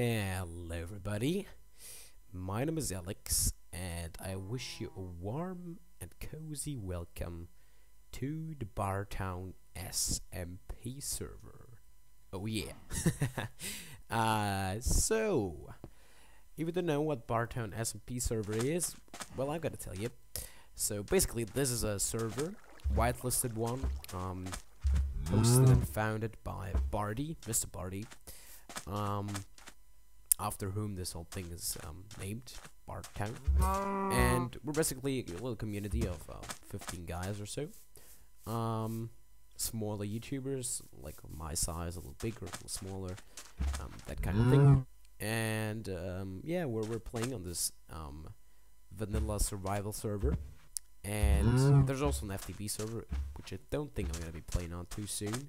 Hello everybody, my name is Alex and I wish you a warm and cozy welcome to the Bartown SMP server. Oh yeah. uh, so, if you don't know what Bartown SMP server is, well I'm gonna tell you. So basically this is a server, whitelisted one, um, hosted and founded by Barty, Mr. Barty. Um, after whom this whole thing is um, named, Bartown. And we're basically a little community of uh, 15 guys or so. Um, smaller YouTubers, like my size, a little bigger, a little smaller, um, that kind of thing. And um, yeah, we're, we're playing on this um, vanilla survival server. And there's also an FTB server, which I don't think I'm gonna be playing on too soon.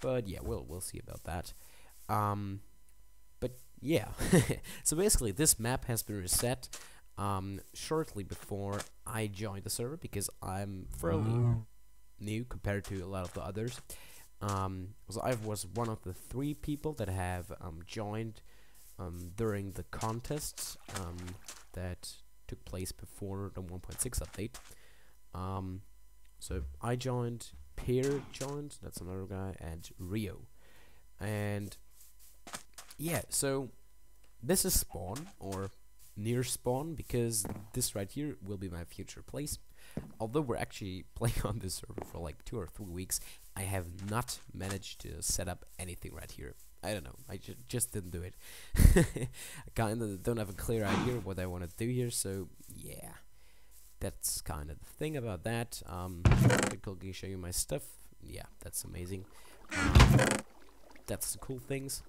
But yeah, we'll we'll see about that. Um, yeah, so basically this map has been reset um, shortly before I joined the server because I'm fairly new compared to a lot of the others. Um, so I was one of the three people that have um, joined um, during the contests um, that took place before the 1.6 update. Um, so I joined, Pear joined, that's another guy, and Rio. And yeah, so this is spawn or near spawn because this right here will be my future place. Although we're actually playing on this server for like two or three weeks, I have not managed to set up anything right here. I don't know, I ju just didn't do it. I kinda don't have a clear idea what I want to do here, so yeah. That's kind of the thing about that. Um, quickly show you my stuff. Yeah, that's amazing. Um, that's the cool things.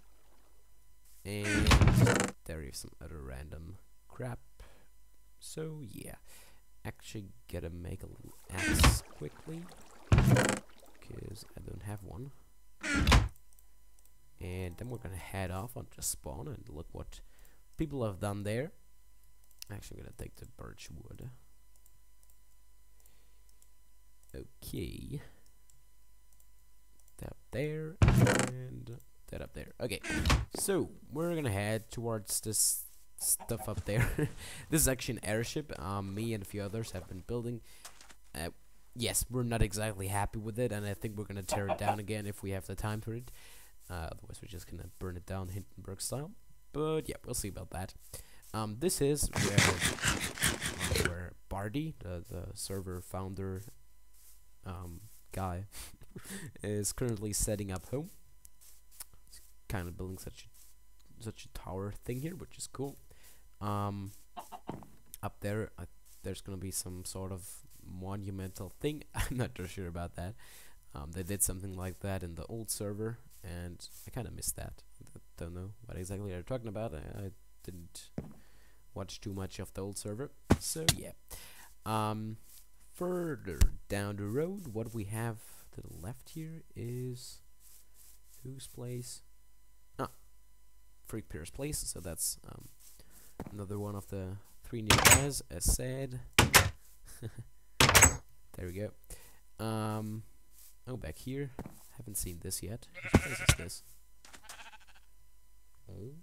And there is some other random crap. So yeah, actually gotta make a little axe quickly because I don't have one. And then we're gonna head off onto spawn and look what people have done there. Actually, I'm gonna take the birch wood. Okay. That up there and that up there. Okay, so we're gonna head towards this stuff up there. this is actually an airship. Um, me and a few others have been building. Uh, yes, we're not exactly happy with it, and I think we're gonna tear it down again if we have the time for it. Uh, otherwise, we're just gonna burn it down Hindenburg style. But yeah, we'll see about that. Um, this is where where Barty, the the server founder, um, guy, is currently setting up home. Kind of building such a, such a tower thing here, which is cool. Um, up there, uh, there's gonna be some sort of monumental thing. I'm not too sure about that. Um, they did something like that in the old server, and I kind of missed that. I don't know what exactly they're talking about. I, I didn't watch too much of the old server, so yeah. Um, further down the road, what we have to the left here is whose place? Freakpear's place. So that's um, another one of the three new guys. As said, there we go. Um, oh, back here, haven't seen this yet. Whose place is this? Oh,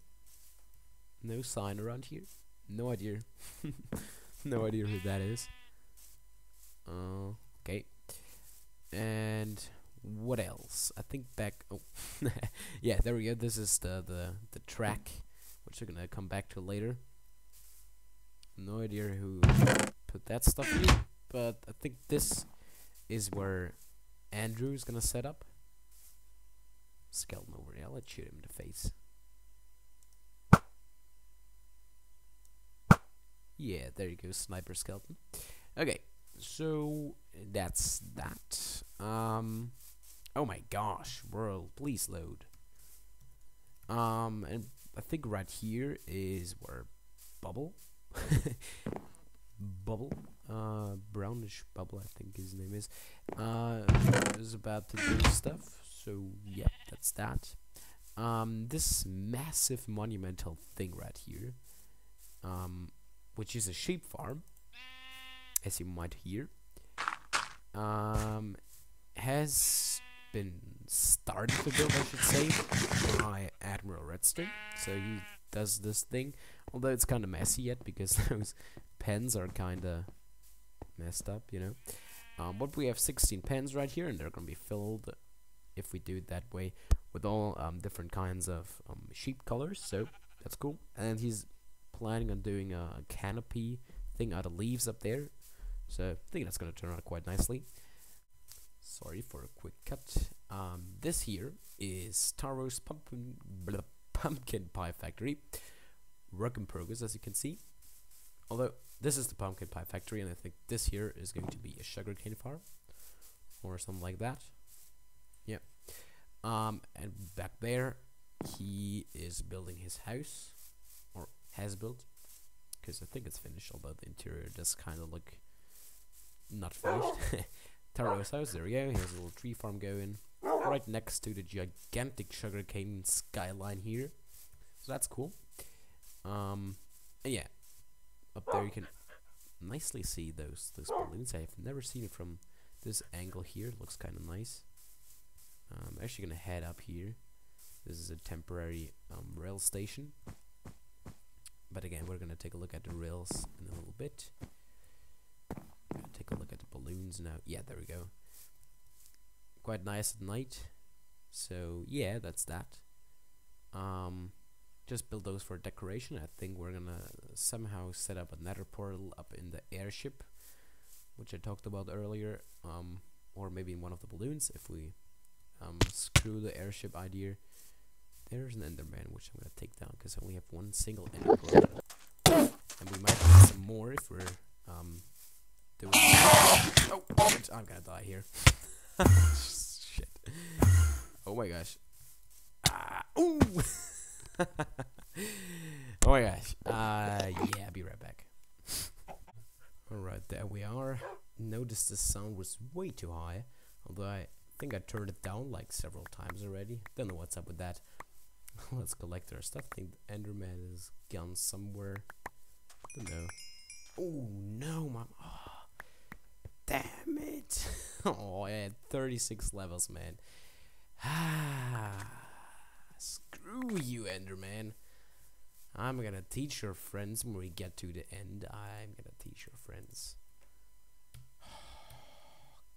no sign around here. No idea. no idea who that is. Uh, okay. And what else? I think back. Oh, yeah. There we go. This is the the the track, which we're gonna come back to later. No idea who put that stuff here, but I think this is where Andrew is gonna set up. Skeleton over there. Let's shoot him in the face. Yeah, there you go, sniper skeleton. Okay, so that's that. Um, oh my gosh, world, please load. Um, and I think right here is where Bubble, Bubble, uh, brownish Bubble, I think his name is, uh, is about to do stuff. So yeah, that's that. Um, this massive monumental thing right here, um, which is a sheep farm as you might hear, um, has been started to build, I should say, by Admiral Redstone. So he does this thing. Although it's kind of messy yet because those pens are kind of messed up, you know. Um, but we have 16 pens right here, and they're gonna be filled if we do it that way with all um, different kinds of um, sheep colors. So that's cool. And he's planning on doing a canopy thing out of leaves up there. So I think that's gonna turn out quite nicely. Sorry for a quick cut. Um, this here is Tarvo's pumpkin blah, pumpkin pie factory. Work in progress, as you can see. Although this is the pumpkin pie factory, and I think this here is going to be a sugarcane farm or something like that. Yeah. Um, and back there, he is building his house or has built because I think it's finished, although the interior does kind of look not finished. Tarvo's house, there we go. He has a little tree farm going right next to the gigantic sugarcane skyline here. So that's cool. Um, yeah, up there you can nicely see those those balloons. I've never seen it from this angle here. It looks kind of nice. Um, I'm actually gonna head up here. This is a temporary um, rail station. But again, we're gonna take a look at the rails in a little bit. Take a look at balloons now. Yeah, there we go. Quite nice at night. So yeah, that's that. Um, just build those for decoration. I think we're gonna somehow set up another portal up in the airship, which I talked about earlier, um, or maybe in one of the balloons if we um, screw the airship idea. There's an Enderman, which I'm gonna take down because I only have one single Ender and we might need some more if we're um, doing. Oh, I'm gonna die here. Shit. Oh my gosh. Ah, ooh. oh my gosh. Uh, yeah, be right back. Alright, there we are. Noticed the sound was way too high, although I think I turned it down like several times already. Don't know what's up with that. Let's collect our stuff. I think the Enderman is gone somewhere. Don't know. Oh no, mom. Oh, damn it. oh, I had 36 levels, man. Screw you, Enderman. I'm gonna teach your friends when we get to the end. I'm gonna teach your friends.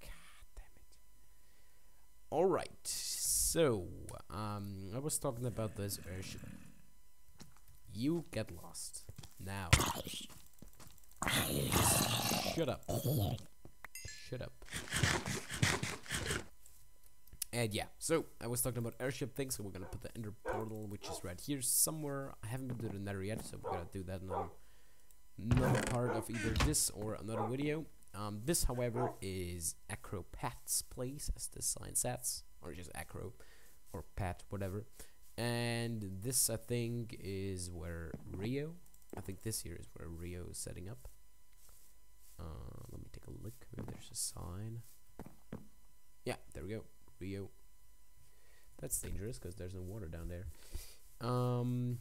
God damn it. Alright, so, um, I was talking about this airship. You get lost. Now. Shut up. Shut up. And yeah, so I was talking about airship things, so we're gonna put the ender portal, which is right here somewhere. I haven't been to the nether yet, so we're gonna do that in another part of either this or another video. Um, this, however, is Acropat's place, as the sign says, or just Acro, or Pat, whatever. And this, I think, is where Rio, I think this here is where Rio is setting up. Uh, let me take a look. Maybe there's a sign. Yeah, there we go. Rio. That's dangerous because there's no water down there. Um,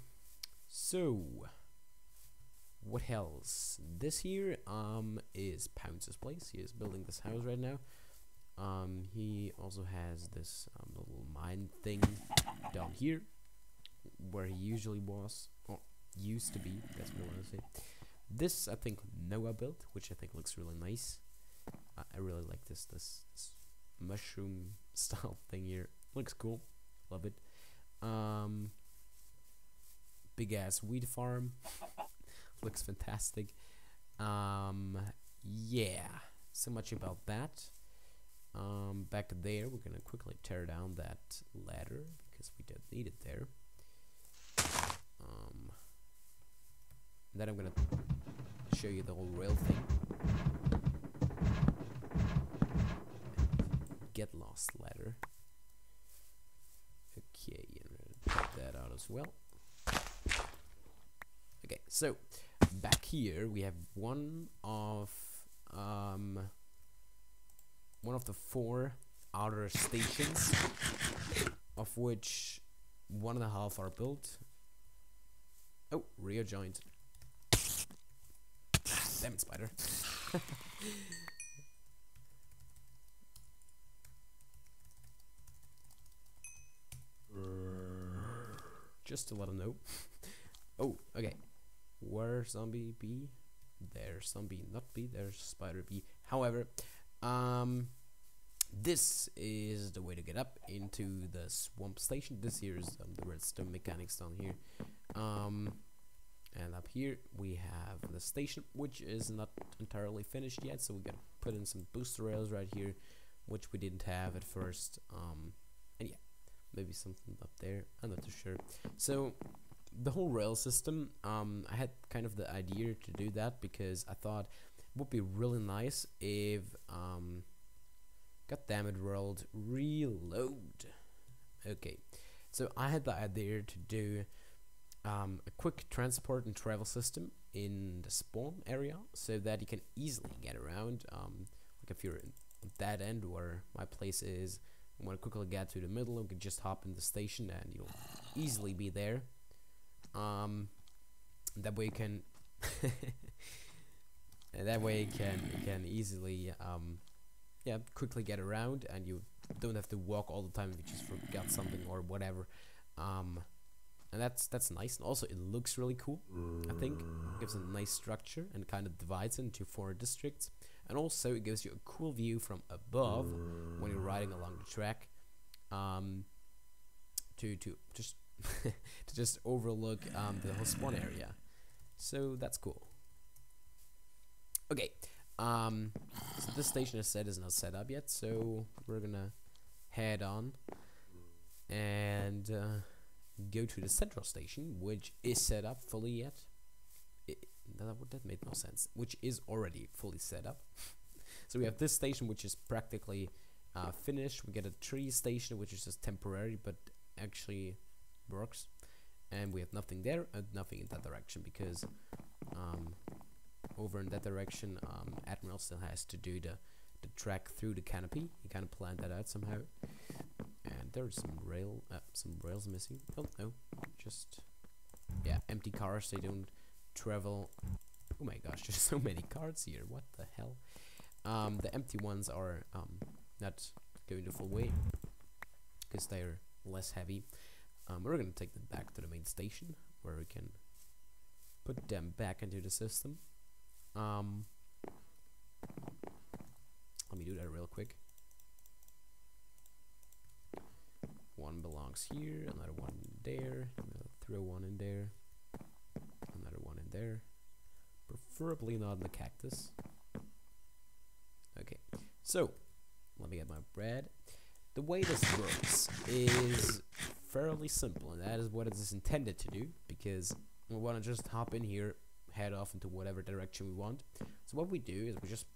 so what else? This here um is Pounce's place. He is building this house right now. Um, he also has this um, little mine thing down here where he usually was or used to be. That's what I want to say. This I think Noah built, which I think looks really nice. I, really like this this, this mushroom style thing here. Looks cool. Love it. Um, big ass weed farm. Looks fantastic. Um, yeah. So much about that. Um, back there, we're gonna quickly tear down that ladder because we don't need it there. Um, then I'm gonna show you the whole rail thing. Get lost ladder. Okay, and take that out as well. Okay, so back here we have one of um one of the four outer stations of which one and a half are built. Oh, Rio joined. Damn it, spider. just to let them know. Oh, okay. Where zombie B? There's zombie not B. There's spider B. However, um, this is the way to get up into the swamp station. This here is um, the redstone mechanics down here. Um, and up here we have the station, which is not entirely finished yet. So we gotta put in some booster rails right here, which we didn't have at first. Um, maybe something up there. I'm not too sure. So the whole rail system, um, I had kind of the idea to do that because I thought it would be really nice if um, God damn it, world, reload. Okay, so I had the idea to do um, a quick transport and travel system in the spawn area so that you can easily get around. Um, like if you're at that end where my place is, to quickly get to the middle, you can just hop in the station and you'll easily be there. Um, that way you can. that way you can you can easily um, yeah, quickly get around, and you don't have to walk all the time if you just forgot something or whatever. Um, and that's that's nice. And also, it looks really cool. I think it gives a nice structure and kind of divides into four districts. And also, it gives you a cool view from above when you're riding along the track. Um, to to just to just overlook um, the whole spawn area. So that's cool. Okay. Um, so this station as said is not set up yet, so we're gonna head on and uh, go to the central station, which is set up fully yet. That, that made no sense. Which is already fully set up. so we have this station, which is practically uh, finished. We get a tree station, which is just temporary, but actually works. And we have nothing there and nothing in that direction because um, over in that direction, um, Admiral still has to do the the track through the canopy. He kind of planned that out somehow. And there's some rail, uh, some rails missing. Oh no, just yeah, empty cars. They don't travel. Oh my gosh, there's so many cards here. What the hell? Um, the empty ones are um not going the full way because they're less heavy. Um, we're gonna take them back to the main station where we can put them back into the system. Um, let me do that real quick. One belongs here, another one there, throw one in there, there. Preferably not in the cactus. Okay, so let me get my bread. The way this works is fairly simple, and that is what it is intended to do, because we want to just hop in here, head off into whatever direction we want. So what we do is we just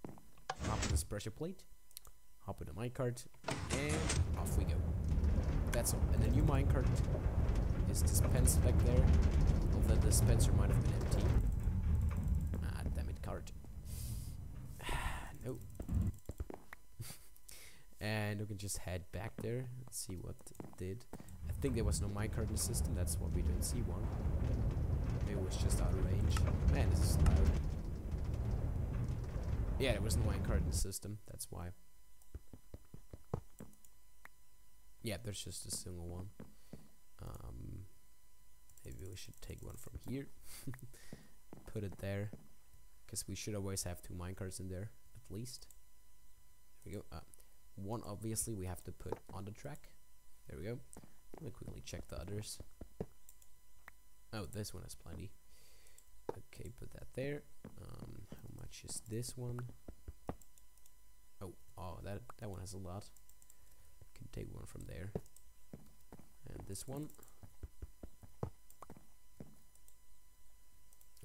hop on this pressure plate, hop in the minecart, and off we go. That's all. And the new minecart is dispensed back there, the dispenser might have been empty. Ah, damn it, cart. no. and we can just head back there and see what it did. I think there was no minecart in the system, that's why we don't see one. It was just out of range. Man, this is loud. Yeah, there was no minecart in the system, that's why. Yeah, there's just a single one. Maybe we should take one from here. Put it there. Because we should always have two minecarts in there, at least. There we go. Uh, one, obviously, we have to put on the track. There we go. Let me quickly check the others. Oh, this one has plenty. Okay, put that there. Um, how much is this one? Oh, oh, that that one has a lot. Can take one from there. And this one.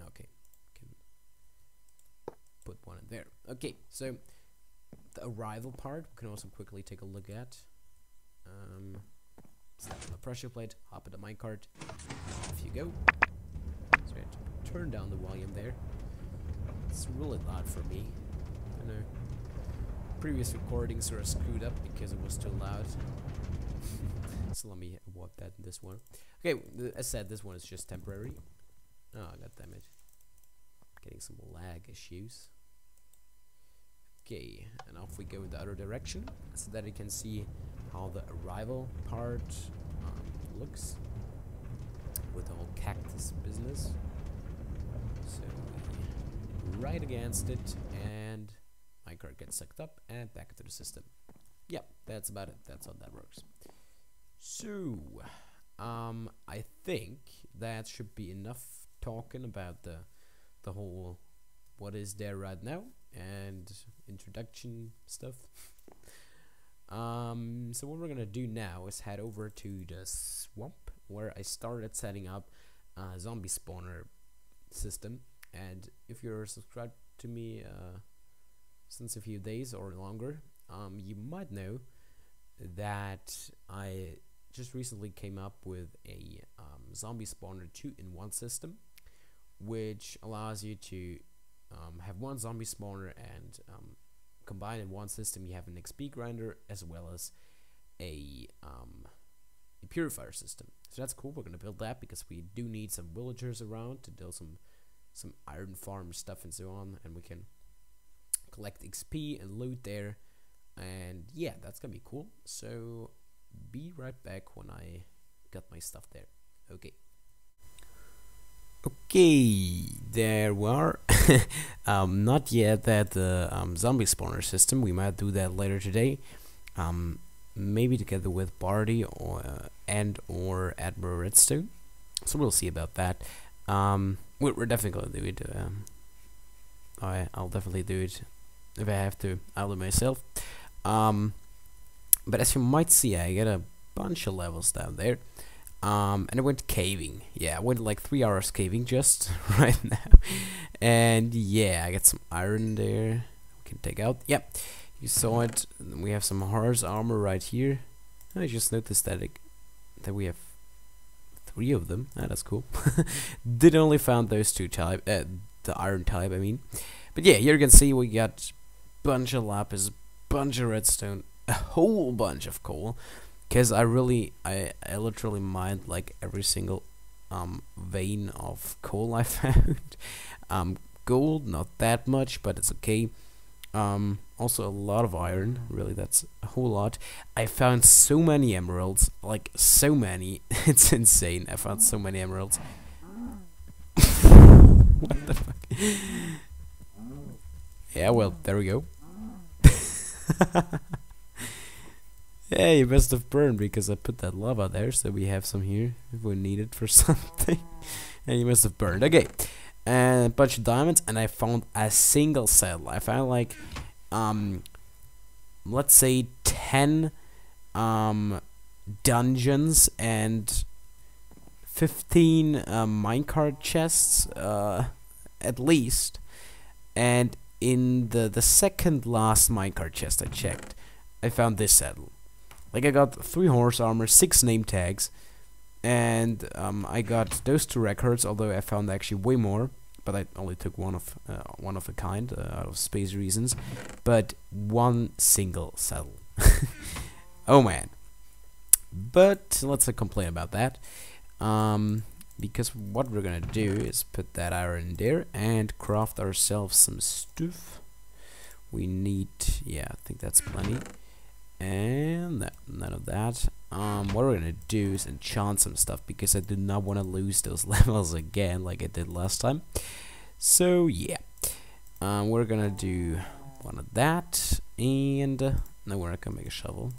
Okay, can put one in there. Okay, so the arrival part we can also quickly take a look at. Um, step on the pressure plate, hop into the minecart. Off you go. So turn down the volume there. It's really loud for me. I know. Previous recordings were screwed up because it was too loud. so let me avoid that this one. Okay, as said, this one is just temporary. Oh, god damn it. Getting some lag issues. Okay, and off we go in the other direction so that you can see how the arrival part um, looks. with the whole cactus business. So we right against it, and my card gets sucked up and back into the system. Yep, that's about it. That's how that works. So, um, I think that should be enough talking about the the whole what is there right now and introduction stuff. um, so what we're gonna do now is head over to the swamp where I started setting up a zombie spawner system. And if you're subscribed to me uh, since a few days or longer, um, you might know that I just recently came up with a um, zombie spawner two in one system, which allows you to um, have one zombie spawner and um, combined in one system you have an XP grinder as well as a, um, a purifier system. So that's cool. We're gonna build that because we do need some villagers around to do some some iron farm stuff and so on, and we can collect XP and loot there. And yeah, that's gonna be cool. So be right back when I got my stuff there. Okay. Okay, there we are. um, not yet at the um, zombie spawner system. We might do that later today. Um, maybe together with Barty or uh, and or Admiral Redstone. So we'll see about that. Um, we're, we're definitely gonna do it. Um, I I'll definitely do it if I have to. I'll do myself. Um, but as you might see, I get a bunch of levels down there. Um, and I went caving. Yeah, I went like three hours caving just right now. And yeah, I got some iron there. We can take out. Yep, you saw it. We have some horse armor right here. I just noticed that it, that we have three of them. Ah, that's cool. Did only found those two type, uh, the iron type. I mean, but yeah, here you can see we got bunch of lapis, bunch of redstone, a whole bunch of coal because I really I, I literally mined like every single um vein of coal I found. Um gold not that much but it's okay. Um also a lot of iron really that's a whole lot. I found so many emeralds like so many. It's insane. I found so many emeralds. What the fuck? Yeah well there we go yeah, you must have burned because I put that lava there, so we have some here if we need it for something. and you must have burned. Okay, and a bunch of diamonds, and I found a single saddle. I found like, um, let's say ten, um, dungeons and fifteen uh, minecart chests, uh, at least, and in the the second last minecart chest I checked, I found this saddle. Like I got three horse armor, six name tags, and um, I got those two records. Although I found actually way more, but I only took one of uh, one of a kind uh, out of space reasons. But one single saddle. oh man. But let's not complain about that. Um, because what we're gonna do is put that iron there and craft ourselves some stuff. We need, yeah, I think that's plenty and that, none of that. Um what we're gonna do is enchant some stuff because I do not want to lose those levels again like I did last time. So yeah. Um we're gonna do one of that and uh, now we're gonna make a shovel.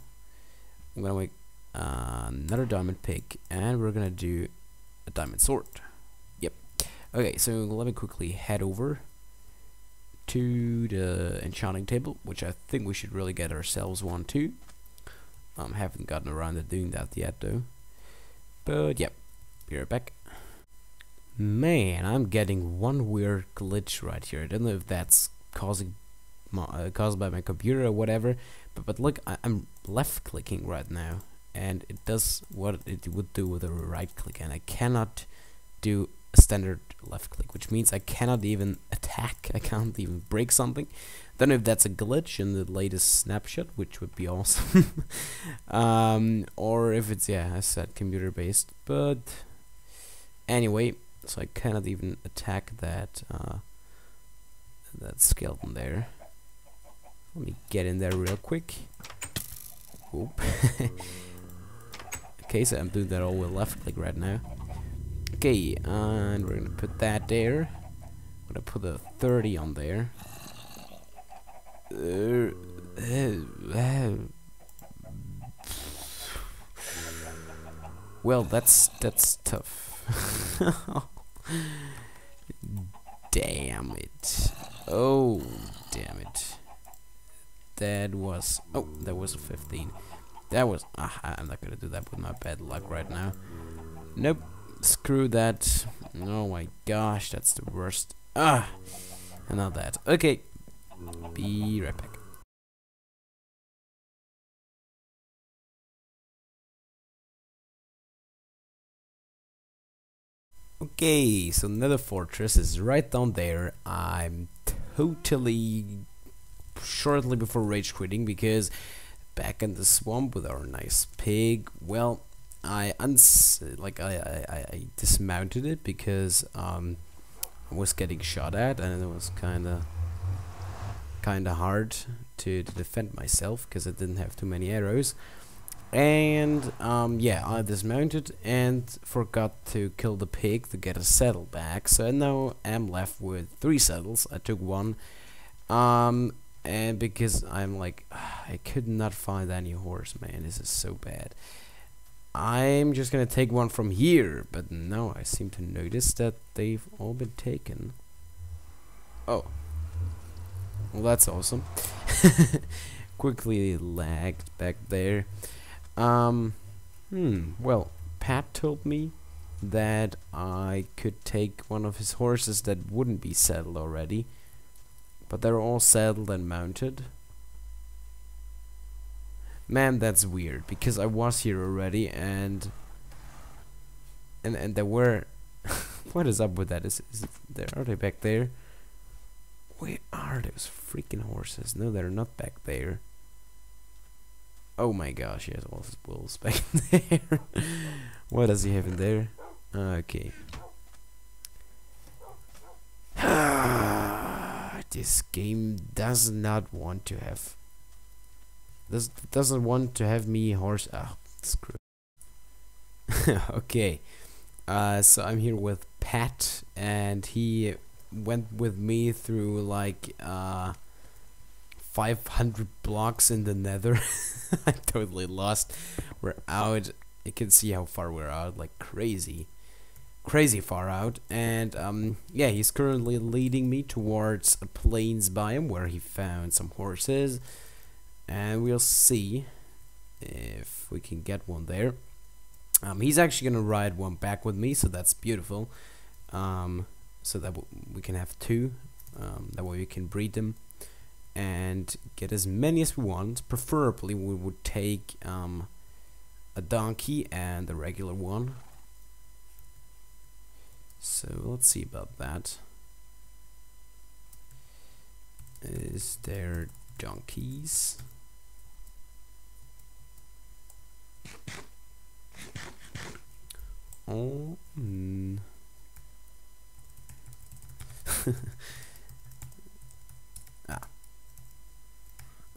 I'm gonna make uh, another diamond pick and we're gonna do a diamond sword. Yep. Okay so let me quickly head over to the enchanting table, which I think we should really get ourselves one too. Um, haven't gotten around to doing that yet though. But yep, be right back. Man, I'm getting one weird glitch right here. I don't know if that's causing my, uh, caused by my computer or whatever. But but look, I, I'm left clicking right now, and it does what it would do with a right click, and I cannot do a standard left click, which means I cannot even attack, I can't even break something. Don't know if that's a glitch in the latest snapshot, which would be awesome. um, or if it's, yeah, I said computer based, but anyway, so I cannot even attack that, uh, that skeleton there. Let me get in there real quick. Okay, so I'm doing that all with left click right now. Okay, and we're gonna put that there. I'm gonna put a 30 on there. Well, that's that's tough. damn it. Oh, damn it. That was oh, that was a 15. That was ah, I'm not gonna do that with my bad luck right now. Nope. Screw that. Oh my gosh, that's the worst. Ah, and now that. Okay. Be right back. Okay, so another Fortress is right down there. I'm totally shortly before rage quitting because back in the swamp with our nice pig, well, I uns like I, I, I dismounted it because um, I was getting shot at and it was kind of kind of hard to, to defend myself because I didn't have too many arrows. And um, yeah I dismounted and forgot to kill the pig to get a saddle back so now I'm left with three saddles. I took one um, and because I'm like I could not find any horse man. This is so bad I'm just gonna take one from here but now I seem to notice that they've all been taken. Oh. Well that's awesome. Quickly lagged back there. Um, hmm, well, Pat told me that I could take one of his horses that wouldn't be saddled already, but they're all saddled and mounted. Man, that's weird, because I was here already, and... And, and there were... what is up with that? Is, is there? Are they back there? Where are those freaking horses? No, they're not back there. Oh my gosh, has all his wolves back there. what does he have in there? Okay. this game does not want to have does doesn't want to have me horse ah screw okay uh so i'm here with pat and he went with me through like uh 500 blocks in the nether. I'm totally lost. We're out. You can see how far we're out, like crazy. Crazy far out. And um, yeah, he's currently leading me towards a plains biome where he found some horses. And we'll see if we can get one there. Um, he's actually going to ride one back with me, so that's beautiful. Um, so that we can have two. Um, that way we can breed them and get as many as we want. Preferably, we would take um, a donkey and a regular one. So let's see about that. Is there donkeys? Oh, mm.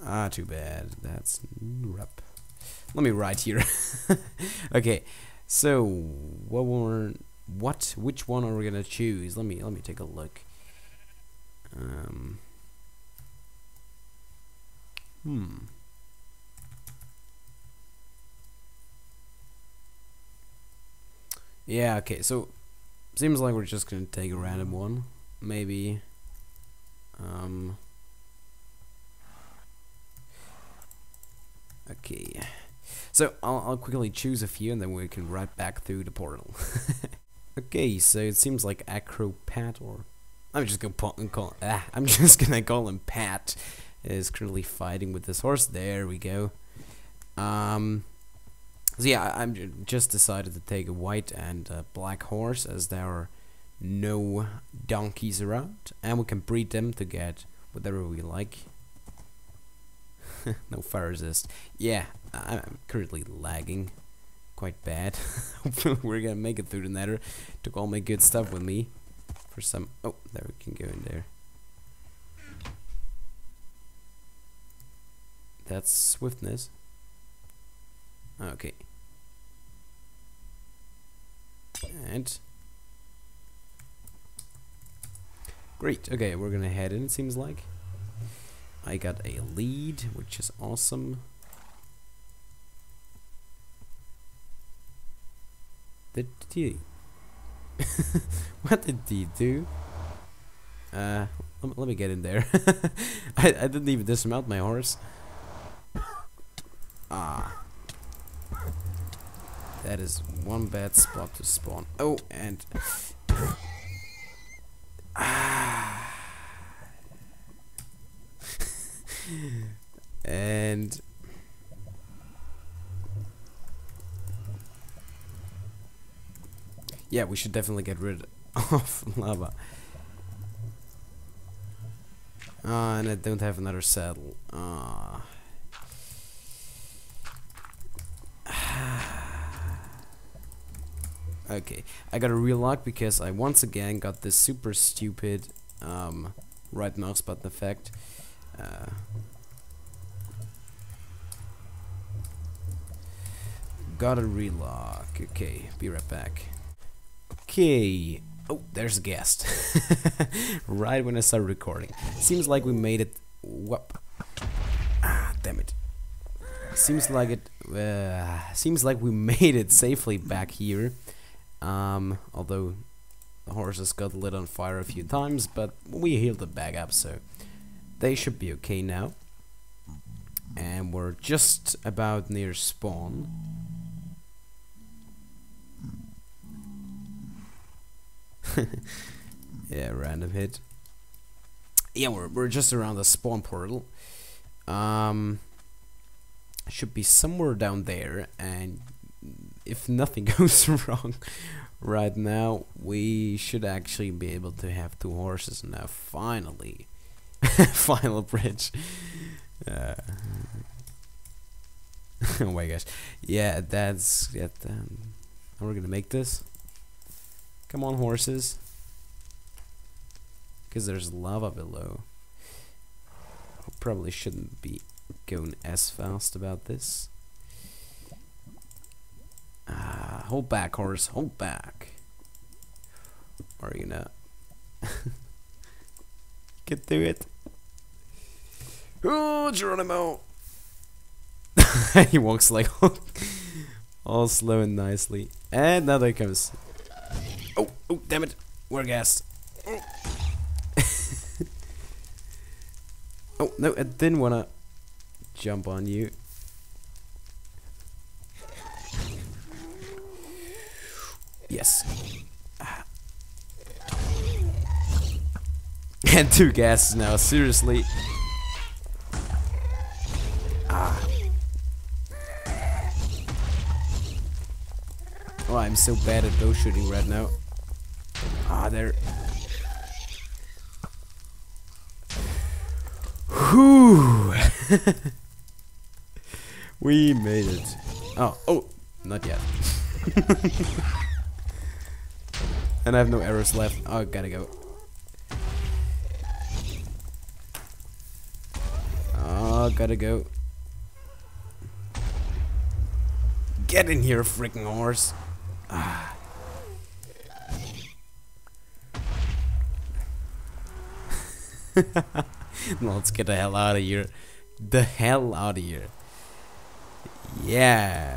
Ah, too bad. That's rep. Let me write here. okay, so what were what? Which one are we gonna choose? Let me let me take a look. Um. Hmm. Yeah. Okay. So seems like we're just gonna take a random one. Maybe. Um. Okay. So I'll, I'll quickly choose a few and then we can ride back through the portal. okay, so it seems like Acropat or I'm just gonna call ah, I'm just gonna call him Pat is currently fighting with this horse. There we go. Um so yeah, I'm just decided to take a white and a black horse as there are no donkeys around and we can breed them to get whatever we like. no fire resist. Yeah, I'm currently lagging quite bad. Hopefully We're gonna make it through the nether. Took all my good stuff with me for some. Oh, there we can go in there. That's swiftness. Okay. And great. Okay, we're gonna head in. It seems like I got a lead, which is awesome. Did he? what did he do? Uh, let me get in there. I, I didn't even dismount my horse. Ah. That is one bad spot to spawn. Oh, and... Ah. and... Yeah, we should definitely get rid of lava. Ah, uh, and I don't have another saddle. Ah. Okay, I got a relock because I once again got this super stupid um, right mouse button effect. Uh, got a relock. Okay, be right back. Okay. Oh, there's a guest. right when I start recording. Seems like we made it. Whoop. Ah, damn it. Seems like it. Uh, seems like we made it safely back here. Um, although the horses got lit on fire a few times, but we healed it back up, so they should be okay now. And we're just about near spawn. yeah, random hit. Yeah, we're we're just around the spawn portal. Um, should be somewhere down there, and if nothing goes wrong right now, we should actually be able to have two horses now. Finally, final bridge. Uh, oh my gosh, yeah, that's it. We're gonna make this. Come on, horses. Because there's lava below. Probably shouldn't be going as fast about this. Ah, hold back, horse. Hold back. Or you know. Get through it. Oh, Geronimo! He walks like all slow and nicely. And now there comes Oh, oh, damn it. We're gassed. oh, no, I didn't want to jump on you. Yes. and two gases now, seriously. Ah. Oh, I'm so bad at bow shooting right now. Ah, there. Whew. we made it. Oh, oh, not yet. and I have no arrows left. Oh, gotta go. Oh, gotta go. Get in here, freaking horse. Ah. Let's get the hell out of here. The hell out of here. Yeah.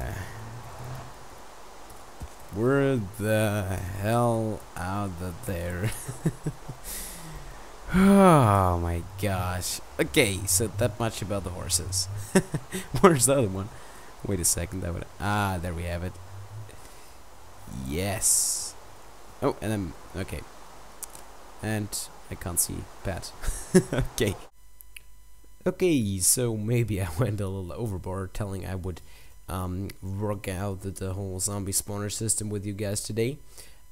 We're the hell out of there. oh my gosh. Okay, so that much about the horses. Where's the other one? Wait a second. That would ah, there we have it. Yes. Oh, and then okay. And I can't see Pat. okay. Okay, so maybe I went a little overboard telling I would um, work out the, the whole zombie spawner system with you guys today.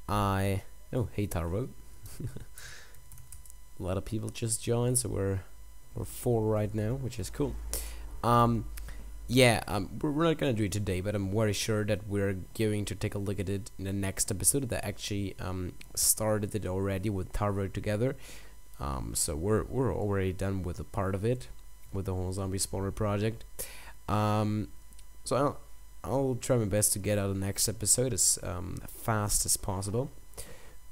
I oh hey Tarvo. a lot of people just joined, so we're we're four right now, which is cool. Um, yeah, um, we're not gonna do it today, but I'm very sure that we're going to take a look at it in the next episode. That actually um, started it already with Tarvo together. Um, so we're we're already done with a part of it, with the whole zombie spawner project. Um, so I'll I'll try my best to get out the next episode as um, fast as possible.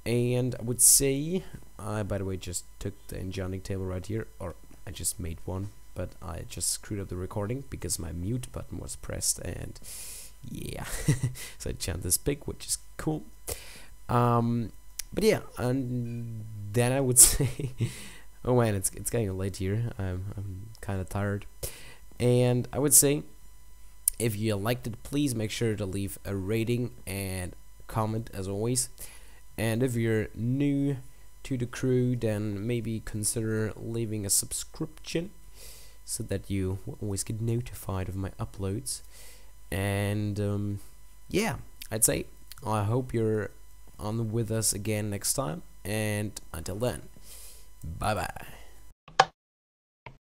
and I would say I by the way just took the enchanting table right here or I just made one but I just screwed up the recording because my mute button was pressed and yeah so I enchant this pig which is cool. Um but yeah and then I would say oh man it's, it's getting late here. I'm, I'm kind of tired. And I would say if you liked it please make sure to leave a rating and comment as always. And if you're new to the crew then maybe consider leaving a subscription so that you always get notified of my uploads. And um, yeah I'd say I hope you're on with us again next time. And until then bye bye